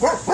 Work, work.